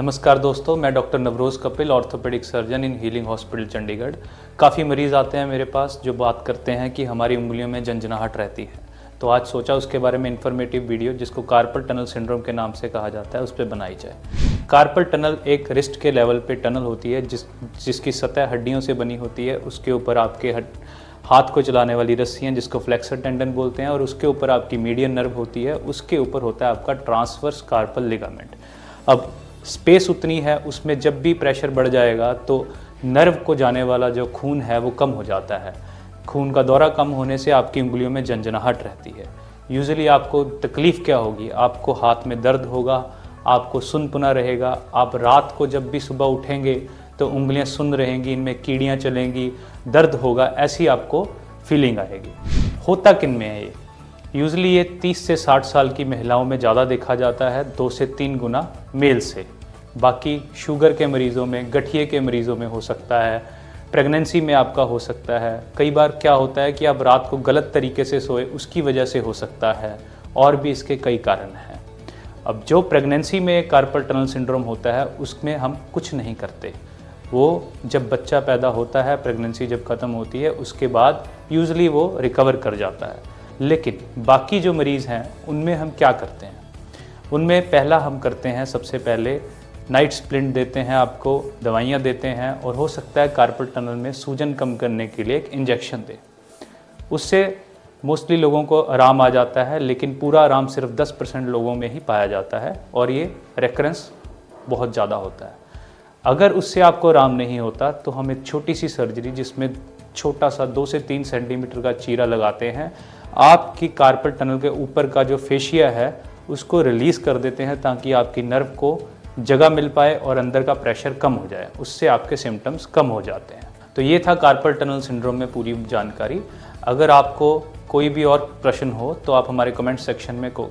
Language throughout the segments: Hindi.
नमस्कार दोस्तों मैं doctor Navroz Kapil orthopaedic surgeon in healing hospital Chandigarh. काफ़ी मरीज़ आते हैं मेरे पास जो बात करते हैं कि हमारी उंगलियों में झंझनाहट रहती है। तो आज सोचा उसके बारे में इन्फॉर्मेटिव वीडियो जिसको कार्पल टनल सिंड्रोम के नाम से कहा जाता है उस पर बनाई जाए। कार्पल टनल एक रिस्ट के लेवल पे टनल होती है जिस जिसकी सतह हड्डियों से बनी होती है। उसके ऊपर आपके हड, हाथ को चलाने वाली रस्सियाँ जिसको फ्लेक्सर टेंडन बोलते हैं और उसके ऊपर आपकी मीडियन नर्व होती है उसके ऊपर होता है आपका ट्रांसवर्स कार्पल लिगामेंट अब स्पेस उतनी है, उसमें जब भी प्रेशर बढ़ जाएगा तो नर्व को जाने वाला जो खून है, वो कम हो जाता है। खून का दौरा कम होने से आपकी उंगलियों में झंझनाहट रहती है। यूजली आपको तकलीफ़ क्या होगी? आपको हाथ में दर्द होगा, आपको सुन पुना रहेगा, आप रात को जब भी सुबह उठेंगे तो उंगलियाँ सुन रहेंगी, इनमें कीड़ियाँ चलेंगी, दर्द होगा, ऐसी आपको फीलिंग आएगी। होता किन में है ये? यूजली ये 30 से 60 साल की महिलाओं में ज़्यादा देखा जाता है, दो से तीन गुना मेल से। बाकी शुगर के मरीज़ों में, गठिए के मरीज़ों में हो सकता है, प्रेगनेंसी में आपका हो सकता है। कई बार क्या होता है कि आप रात को गलत तरीके से सोए, उसकी वजह से हो सकता है, और भी इसके कई कारण हैं। अब जो प्रेगनेंसी में कार्पल टनल सिंड्रोम होता है, उसमें हम कुछ नहीं करते। वो जब बच्चा पैदा होता है, प्रेगनेंसी जब ख़त्म होती है, उसके बाद यूजली वो रिकवर कर जाता है। लेकिन बाकी जो मरीज़ हैं, उनमें हम क्या करते हैं? उनमें पहला हम करते हैं सबसे पहले नाइट स्प्लिंट देते हैं आपको, दवाइयाँ देते हैं और हो सकता है कार्पल टनल में सूजन कम करने के लिए एक इंजेक्शन दे। उससे मोस्टली लोगों को आराम आ जाता है, लेकिन पूरा आराम सिर्फ़ 10 परसेंट लोगों में ही पाया जाता है और ये रेकरेंस बहुत ज़्यादा होता है। अगर उससे आपको आराम नहीं होता तो हम एक छोटी सी सर्जरी जिसमें छोटा सा दो से तीन सेंटीमीटर का चीरा लगाते हैं आपकी कार्पल टनल के ऊपर का जो फेशिया है, उसको रिलीज़ कर देते हैं ताकि आपकी नर्व को जगह मिल पाए और अंदर का प्रेशर कम हो जाए। उससे आपके सिम्टम्स कम हो जाते हैं। तो ये था कार्पल टनल सिंड्रोम में पूरी जानकारी। अगर आपको कोई भी और प्रश्न हो तो आप हमारे कमेंट सेक्शन में को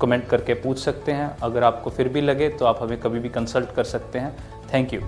कमेंट करके पूछ सकते हैं। अगर आपको फिर भी लगे तो आप हमें कभी भी कंसल्ट कर सकते हैं। Thank you